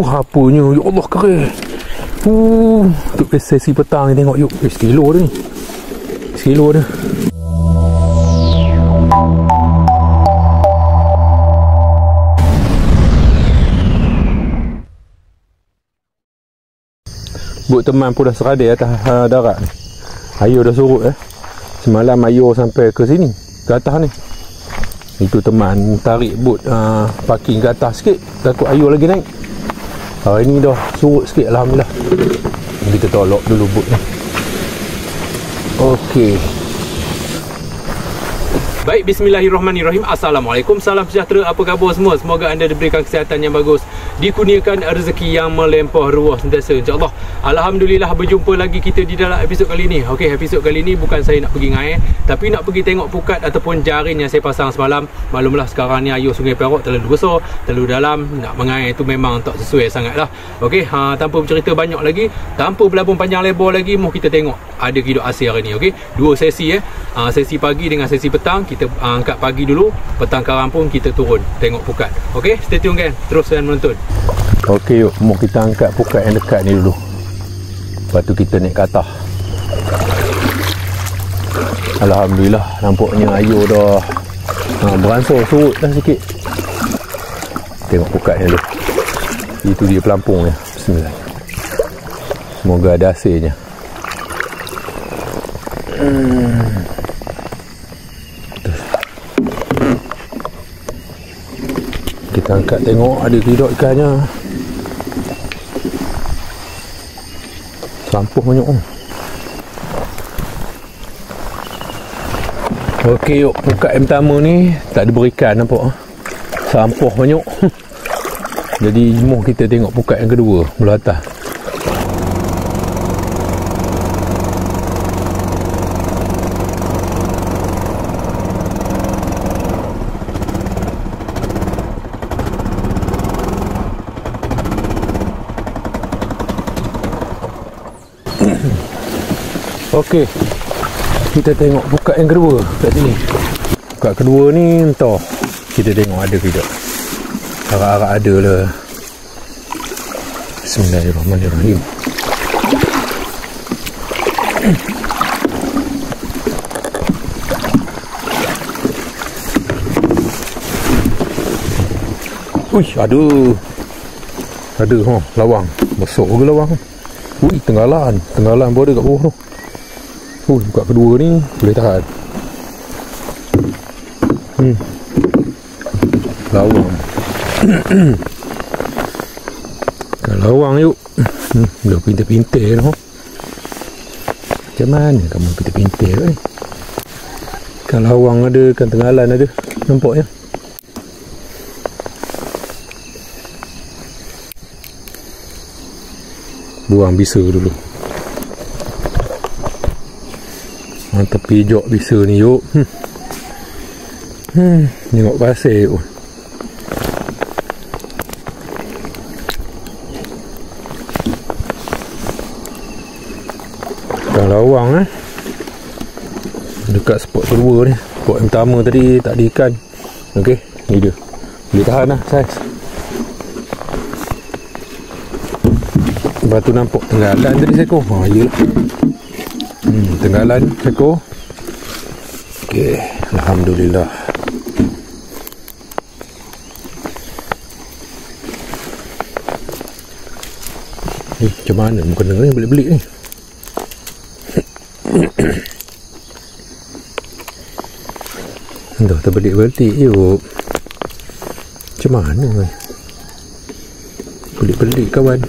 Uh, apanya? Ya Allah, kering. Uh, untuk sesi petang ni tengok yuk. Eh, sekilo dia ni. Sekilo dia. Buat teman pun dah serada atas uh, darat ni. Air dah surut eh. Semalam air sampai ke sini. Ke atas ni. Itu teman tarik bot uh, parking ke atas sikit. Takut air lagi naik. Hari ni dah surut sikit Alhamdulillah. Kita tolak dulu bot ni. Okey. Baik, bismillahirrahmanirrahim. Assalamualaikum, salam sejahtera. Apa khabar semua? Semoga anda diberikan kesihatan yang bagus. Dikurniakan rezeki yang melempah ruah sentiasa. InsyaAllah. Alhamdulillah berjumpa lagi kita di dalam episod kali ini. Okey, episod kali ini bukan saya nak pergi ngair. Tapi nak pergi tengok pukat ataupun jaring yang saya pasang semalam. Maklumlah sekarang ni air sungai Perak terlalu besar, terlalu dalam. Nak mengair tu memang tak sesuai sangat lah. Okey, ha, tanpa bercerita banyak lagi. Tanpa berlabung panjang lebar lagi. Mau kita tengok ada hidup asli hari ni. Okey, dua sesi eh. Ha, sesi pagi dengan sesi petang kita uh, angkat pagi dulu petang karam pun kita turun tengok pukat ok stay tune kan terus dan menonton ok yuk. Mau kita angkat pukat yang dekat ni dulu. Lepas tu kita naik ke atas. Alhamdulillah nampaknya air dah ha, beransur surut dah sikit. Tengok pukat ni dulu itu dia pelampung ni bismillah. Semoga ada hasilnya. Hmm. Kita angkat tengok ada tidak ikannya. Sampuh banyak. Oh. ok yuk buka yang pertama ni. Tak ada berikan nampak? Sampuh banyak. Jadi jemur kita tengok buka yang kedua belah atas Okey. Kita tengok buka yang kedua kat sini. Buka kedua ni entah kita tengok ada ke tidak. Harap-harap ada lah. Bismillahirrahmanirrahim. Uish, aduh. Ada ha, lawang. Besar ke lawang. Ui, tenggalan. Tenggalan pun ada kat bawah tu. Oh, buka kedua ni boleh tahan. Hmm. Lawang. Kan lawang yuk. Hmm, dah pintar-pintar tu. Macam mana kamu pintar-pintar ni? Kan lawang ada, kan tenggalan ada. Nampak ya? Buang bisa dulu. Ha, tepi jok bisa ni yuk. Hmm. Hmm, tengok pasir yuk dah lawang eh. Dekat spot kedua ni. Spot yang pertama tadi tak ada ikan ok ni dia. Boleh tahan lah saiz. Lepas tu nampak tenggalan tadi seekor ha iyalah hmm, tenggalan ekor ok Alhamdulillah. Ni eh, macam mana? Muka dengar ni belik-belik ni. Dah terbelik-belik yuk macam mana ni belik-belik kawan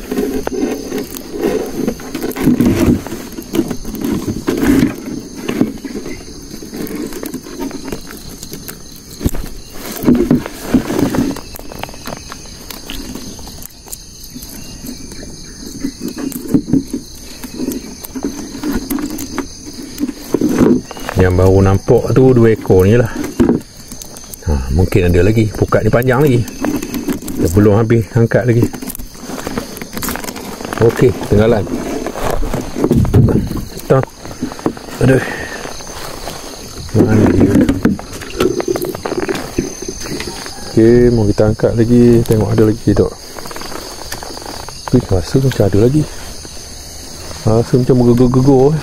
yang baru nampak tu dua ekor ni lah. Ha, mungkin ada lagi. Pukat ni panjang lagi. Kita belum habis angkat lagi. Ok tenggalan tak aduh. Mana dia? Ok mau kita angkat lagi. Tengok ada lagi tak? Wih, rasa macam ada lagi. Rasa macam bergegur-gegur eh.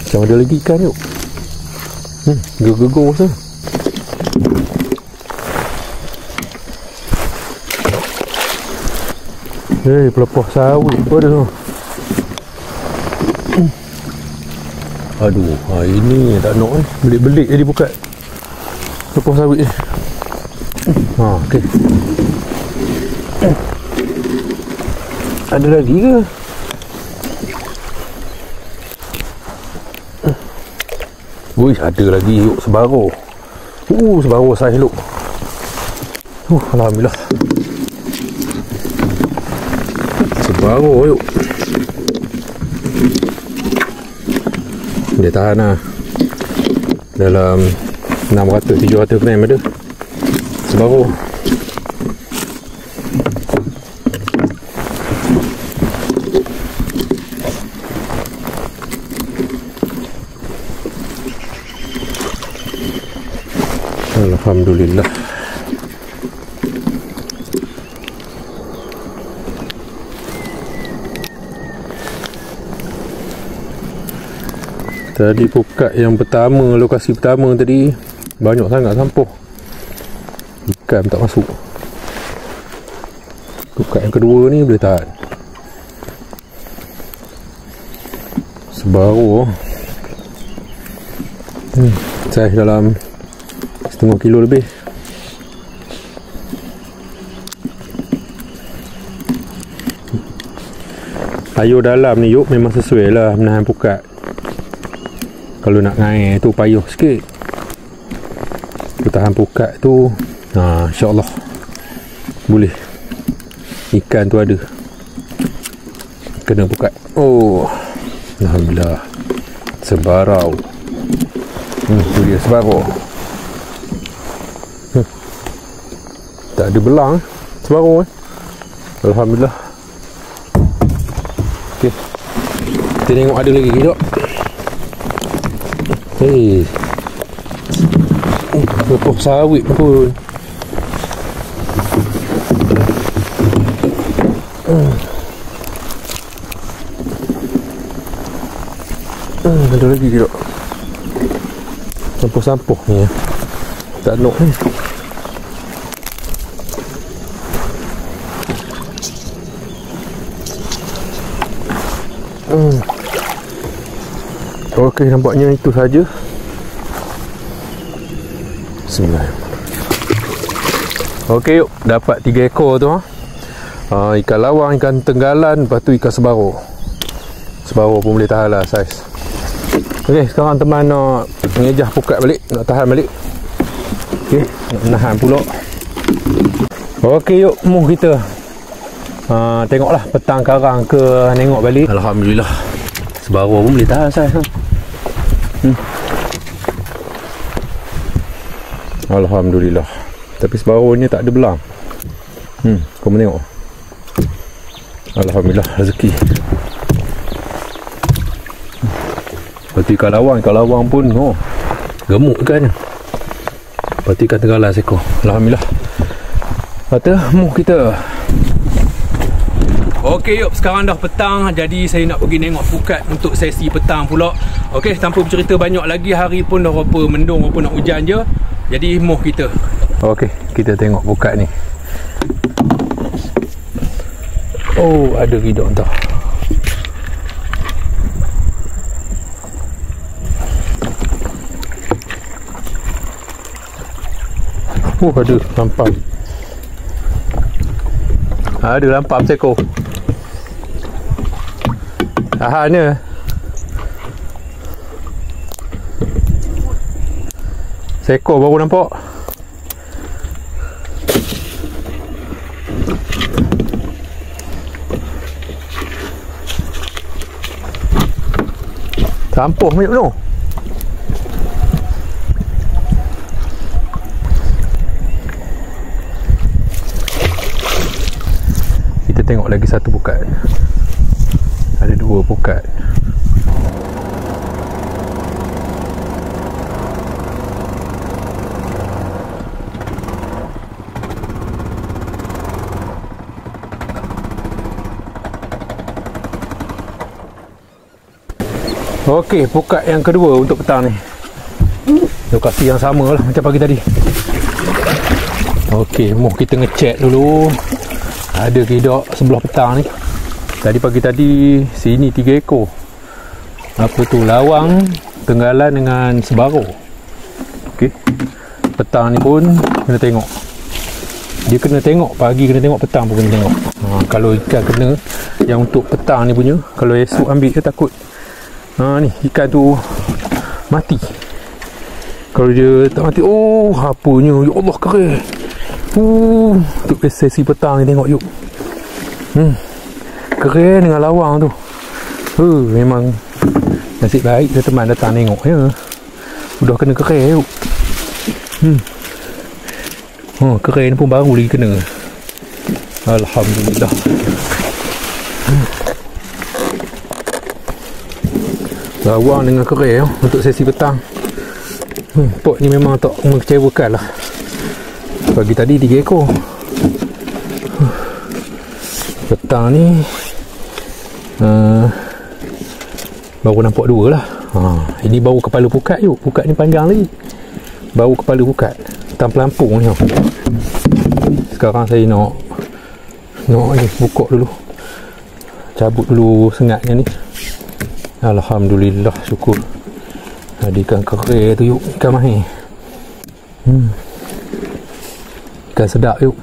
Macam ada lagi ikan yuk Hmm, gegur-gegur rasa Hei, pelepah sawit pun ada tu. Aduh, ha, ini tak nak eh. Belik-belik jadi buka Pelepah sawit ni Ha, okey. Ada lagi ke? Wih, ada lagi yuk sebaru. Uh, sebaru saya elok. Uh, Alhamdulillah. Sebaru yuk. Dia tahan lah. Dalam 600-700 gram ada. Sebaru. Alhamdulillah. Tadi pukat yang pertama Lokasi pertama tadi Banyak sangat sampah. Ikan tak masuk. Pukat yang kedua ni boleh tahan. Sebaru hmm, Saya dalam setengah kilo lebih. Air dalam ni yuk memang sesuai lah menahan pukat. Kalau nak ngair tu payuh sikit. Tahan pukat tu ha, InsyaAllah. Boleh. Ikan tu ada. Kena pukat. Oh Alhamdulillah. Sebarau. Hmm, tu dia sebarau tak ada belang eh. sebaru eh. Alhamdulillah ok kita tengok ada lagi kejap hei oh, sawit pun hmm. Hmm, ada lagi kejap sampuh-sampuh ni tak nak ni eh. Hmm. Okey, nampaknya itu saja. Bismillah. Okey, yuk. Dapat tiga ekor tu. Ha. Uh, ikan lawang, ikan tenggalan, lepas tu ikan sebaru. Sebaru pun boleh tahan lah saiz. Okey, sekarang teman nak mengejah pukat balik. Nak tahan balik. Okey, nak menahan pula. Okey, yuk. Muh kita Ha, tengoklah petang karang ke tengok balik. Alhamdulillah. Sebaru pun boleh tahan saya. Hmm. Alhamdulillah. Tapi sebaru ni tak ada belang. Hmm, kau tengok. Alhamdulillah rezeki. Berarti ikan lawang, ikan lawang pun oh, gemuk kan. Berarti ikan tenggalan. Alhamdulillah. Kata muh kita Okey yuk sekarang dah petang jadi saya nak pergi tengok pukat untuk sesi petang pula. Okey tanpa bercerita banyak lagi hari pun dah apa mendung apa nak hujan je. Jadi moh kita. Okey kita tengok pukat ni. Oh ada gidok entah. Oh ada lampam. Ada lampam seko. Tahannya Seekor baru nampak. Campuh banyak tu. Kita tengok lagi satu bukan ada dua pukat. Ok pukat yang kedua untuk petang ni. Lokasi yang sama lah macam pagi tadi. Ok moh kita ngecek dulu. Ada ke tidak sebelah petang ni. Tadi pagi tadi sini tiga ekor. Apa tu? Lawang, tenggalan dengan sebaru. Okey. Petang ni pun kena tengok. Dia kena tengok pagi kena tengok petang pun kena tengok. Ha, kalau ikan kena yang untuk petang ni punya, kalau esok ambil dia takut Ha ni ikan tu mati. Kalau dia tak mati, oh apanya ya Allah keren. Uh, untuk sesi petang ni tengok yuk. Hmm. Keren dengan lawang tu. Uh, memang nasib baik dia teman datang tengok ya. Sudah kena keren yuk. Hmm. Oh, keren pun baru lagi kena. Alhamdulillah. Hmm. Lawang dengan kerai ya, untuk sesi petang. Hmm, pot ni memang tak mengecewakan lah. Pagi tadi tiga ekor. Hmm. Petang ni uh, baru nampak dua lah. Ha, ini bau kepala pukat yuk. Pukat ni panjang lagi. Bau kepala pukat. Tam pelampung ni. Sekarang saya nak nak ni buka dulu. Cabut dulu sengatnya ni. Alhamdulillah syukur ada ikan kere tu yuk ikan mahir hmm. ikan sedap yuk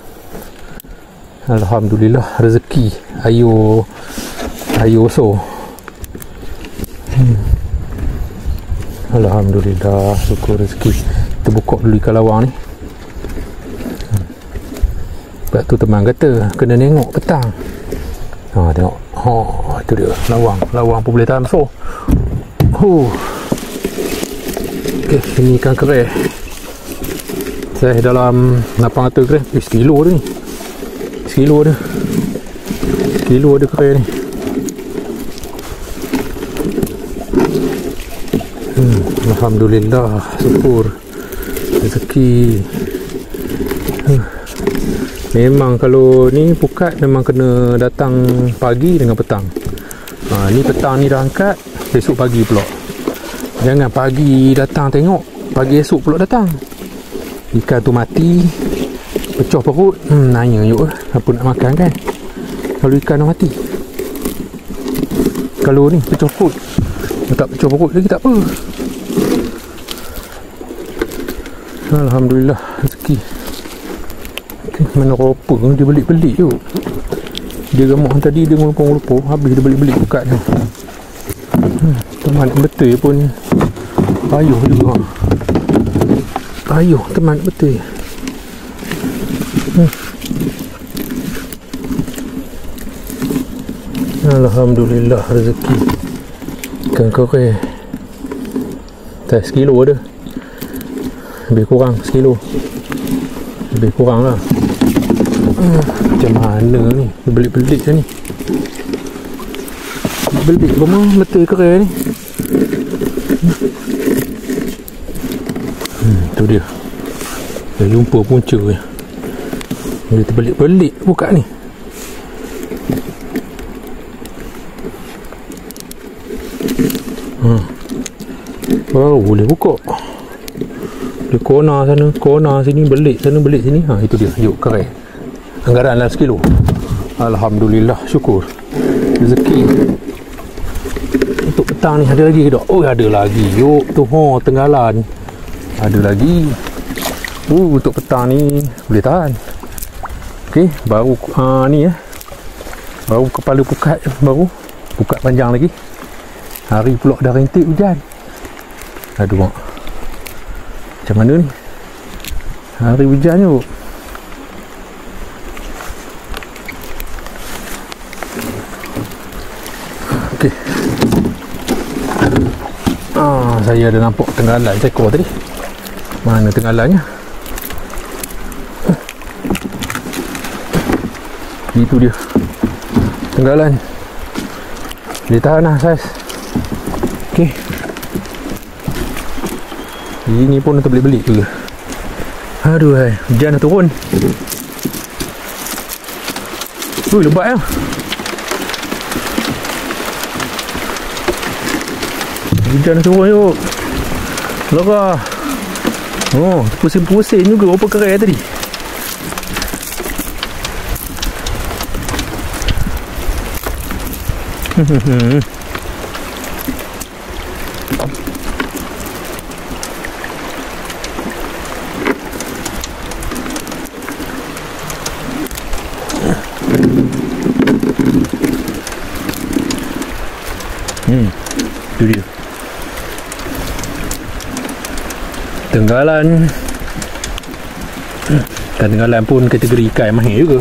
Alhamdulillah rezeki ayo ayo so hmm. Alhamdulillah syukur rezeki kita buka dulu ikan lawang ni hmm. sebab tu teman kata kena tengok petang ha tengok Oh, itu dia. Lawang. Lawang pun boleh tahan besar. Huh. Okey, ini ikan kere. Saya dalam 800 gram. Eh, sekilo dia ni. Sekilo dia. Sekilo ada kere ni. Hmm, Alhamdulillah. Syukur. Rezeki. Memang kalau ni pukat memang kena datang pagi dengan petang. Ha, ni petang ni dah angkat, esok pagi pula. Jangan pagi datang tengok, pagi esok pula datang. Ikan tu mati, pecah perut, hmm, nanya yuk apa nak makan kan. Kalau ikan dah mati. Kalau ni pecah perut, tak pecah perut lagi tak apa. Alhamdulillah rezeki. Mana rupa dia belik-belik tu. Dia gemuk tadi dia ngelupa-ngelupa habis dia belik-belik buka ni. Hmm, teman betul pun. Payuh juga. Payuh teman betul. Hmm. Alhamdulillah rezeki. Ikan kore tak sekilo ada lebih kurang sekilo. Lebih kurang lah macam mana ni? Belik-belik je ni. Belik apa betul keren ni. Hmm, tu dia. Dah jumpa punca je dia terbelik-belik buka ni. Hmm. baru boleh buka di kona sana kona sini belik sana belik sini. Ha itu dia. Yuk keren anggaran dalam sekilo. Alhamdulillah syukur. Rezeki. Untuk petang ni ada lagi ke tak? oh ada lagi. Yuk tu ho tenggalan. Ada lagi. Uh, untuk petang ni boleh tahan. Ok baru uh, ni ya baru kepala pukat baru. Pukat panjang lagi. Hari pula dah rintik hujan. Aduh mak macam mana ni hari hujan yuk Okey. Ah, saya ada nampak tenggalan seekor tadi. Mana tenggalannya? Itu dia. Tenggalan. Dia tahan lah saiz. Ini pun terbeli-beli tu. Aduh hai, hujan dah turun. Ui, lebat ya. Hujan turun yuk Lara Oh Pusing-pusing juga Apa kerai tadi Hmm, itu dia. Tenggalan. Dan tenggalan pun kategori ikan yang mahir juga.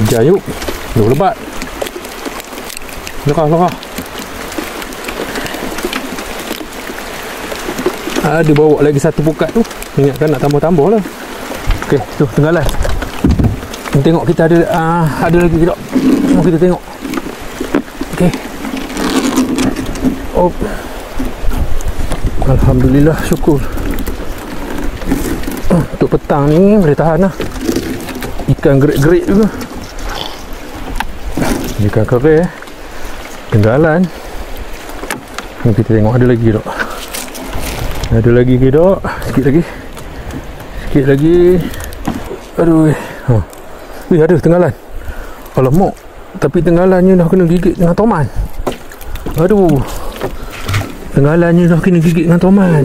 Kejar yuk. Duh lebat. Lekah, lekah. Ada bawa lagi satu pukat tu. Ingatkan nak tambah-tambah lah. Okey, tu tenggalan. Tengok kita ada uh, ada lagi tak? Mau kita tengok. Okey. Oh. Alhamdulillah syukur. Untuk petang ni boleh tahan lah. Ikan gerik-gerik juga. Ikan kere. Tenggalan. Ni kita tengok ada lagi tak? Ada lagi ke tak? Sikit lagi. Sikit lagi. Aduh. Huh. Wih ada tenggalan Alamak Tapi tenggalannya dah kena gigit dengan toman Aduh Tenggalannya dah kena gigit dengan toman.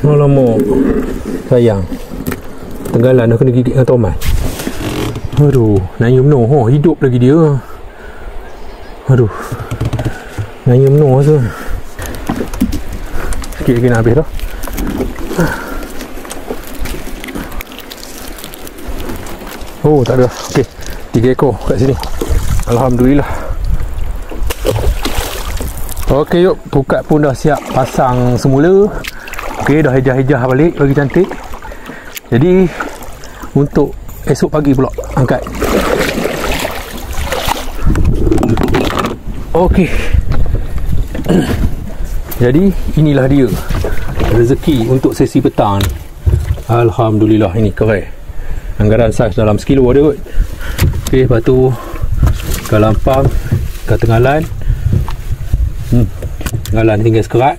Alamak Sayang. Tenggalan dah kena gigit dengan toman. Aduh Nanya meno oh, Hidup lagi dia. Aduh. Nanya meno rasa. Sikit lagi nak habis dah. Oh tak ada. Okey Tiga ekor kat sini. Alhamdulillah Okey yuk. Pukat pun dah siap pasang semula. Okey dah hijah-hijah balik Bagi cantik. Jadi Untuk esok pagi pula Angkat. Okey. Jadi inilah dia Rezeki untuk sesi petang Alhamdulillah ini keren anggaran saiz dalam sekilo ada kot. Ok lepas tu ikan tenggalan hmm. tenggalan tinggal sekerat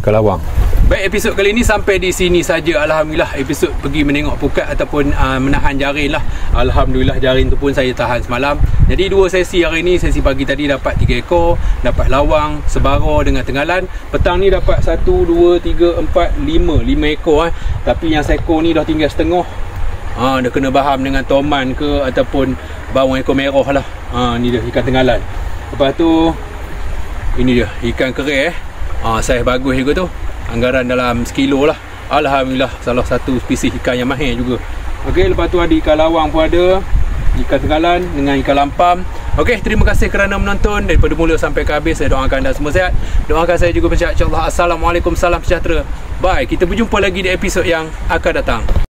ikan lawang Baik episod kali ini sampai di sini saja alhamdulillah episod pergi menengok pukat ataupun uh, menahan jarin lah. Alhamdulillah jarin tu pun saya tahan semalam. Jadi dua sesi hari ini, sesi pagi tadi dapat 3 ekor, dapat lawang, sebaro dengan tenggalan. Petang ni dapat 1 2 3 4 5, 5 ekor eh. Tapi yang seekor ni dah tinggal setengah ha, dia kena baham dengan toman ke ataupun bawang ekor merah lah ha, ni dia ikan tenggalan lepas tu ini dia ikan kere eh. Ha, saiz bagus juga tu. Anggaran dalam sekilo lah. Alhamdulillah salah satu spesies ikan yang mahir juga. Ok lepas tu ada ikan lawang pun ada. Ikan tenggalan dengan ikan lampam. Ok terima kasih kerana menonton. Daripada mula sampai ke habis saya doakan anda semua sihat. Doakan saya juga bersihat insyaAllah Assalamualaikum salam sejahtera. Bye kita berjumpa lagi di episod yang akan datang